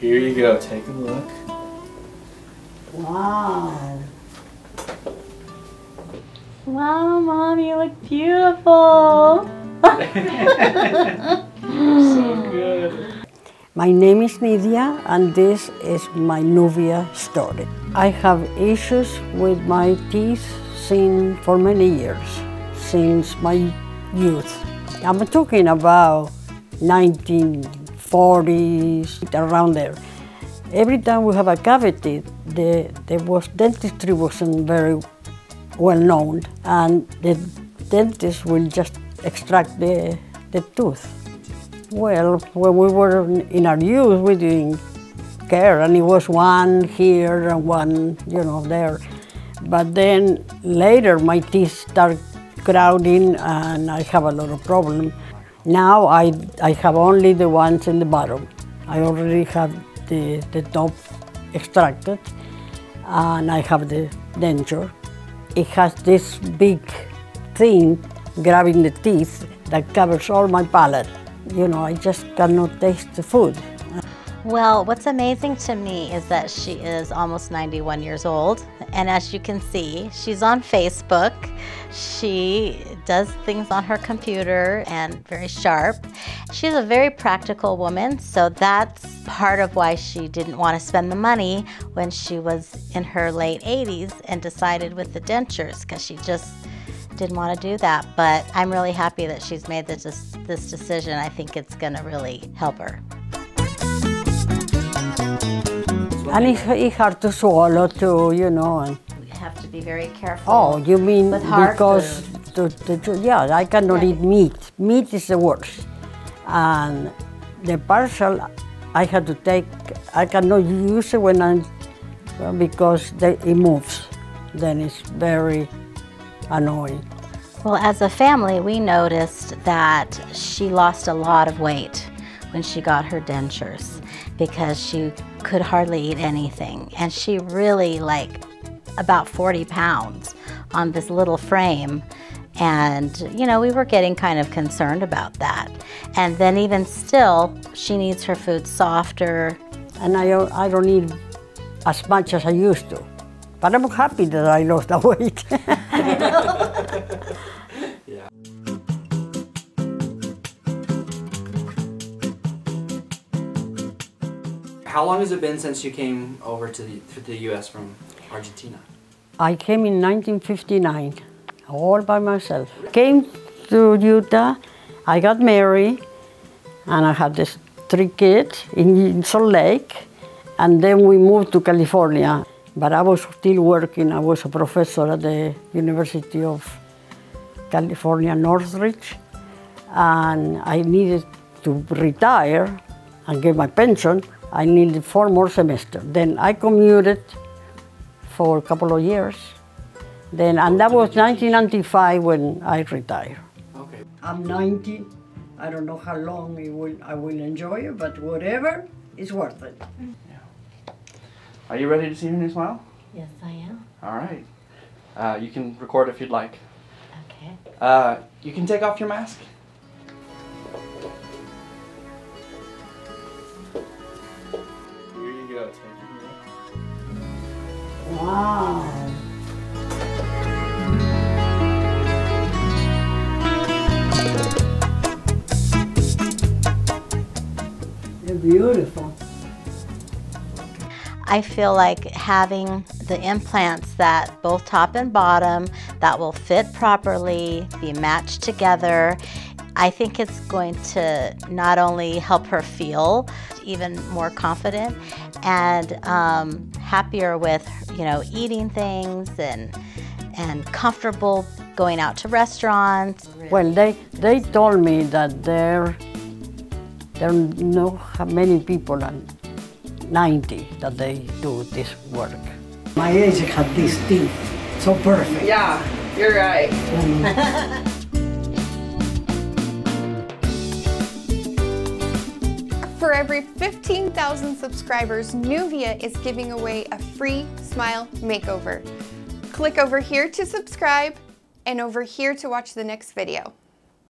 Here you go. Take a look. Wow. Wow, Mom, you look beautiful. so good. My name is Nidia, and this is my Nuvia story. I have issues with my teeth since for many years, since my youth. I'm talking about 1940s, around there. Every time we have a cavity, the, the was, dentistry wasn't very well known, and the dentist will just extract the, the tooth. Well, when we were in our youth, we didn't care, and it was one here and one, you know, there. But then later, my teeth start crowding, and I have a lot of problems. Now I, I have only the ones in the bottom. I already have the, the top extracted, and I have the denture. It has this big thing grabbing the teeth that covers all my palate you know, I just cannot taste the food. Well, what's amazing to me is that she is almost 91 years old. And as you can see, she's on Facebook. She does things on her computer and very sharp. She's a very practical woman, so that's part of why she didn't want to spend the money when she was in her late 80s and decided with the dentures because she just didn't want to do that, but I'm really happy that she's made this, this decision. I think it's going to really help her. And it's, it's hard to swallow too, you know. And we have to be very careful. Oh, you mean because the, the, yeah, I cannot eat meat. Meat is the worst. And the partial, I had to take, I cannot use it when I'm, because they, it moves. Then it's very annoying. Well, as a family, we noticed that she lost a lot of weight when she got her dentures because she could hardly eat anything. And she really, like, about 40 pounds on this little frame. And, you know, we were getting kind of concerned about that. And then, even still, she needs her food softer. And I, I don't eat as much as I used to. But I'm happy that I lost the weight. How long has it been since you came over to the, to the U.S. from Argentina? I came in 1959, all by myself. Came to Utah, I got married, and I had this three kids in Salt Lake, and then we moved to California. But I was still working. I was a professor at the University of California, Northridge. And I needed to retire and get my pension. I needed four more semesters. Then I commuted for a couple of years. Then, and that was 1995 when I retired. Okay. I'm 90. I don't know how long will, I will enjoy it, but whatever, it's worth it. Yeah. Are you ready to see your new smile? Yes, I am. All right. Uh, you can record if you'd like. Okay. Uh, you can take off your mask. Beautiful. I feel like having the implants that both top and bottom that will fit properly, be matched together, I think it's going to not only help her feel even more confident and um, happier with, you know, eating things and and comfortable going out to restaurants. Well, they they told me that there there are no many people and 90 that they do this work. My age had these teeth, so perfect. Yeah, you're right. For every 15,000 subscribers, Nuvia is giving away a free smile makeover. Click over here to subscribe and over here to watch the next video.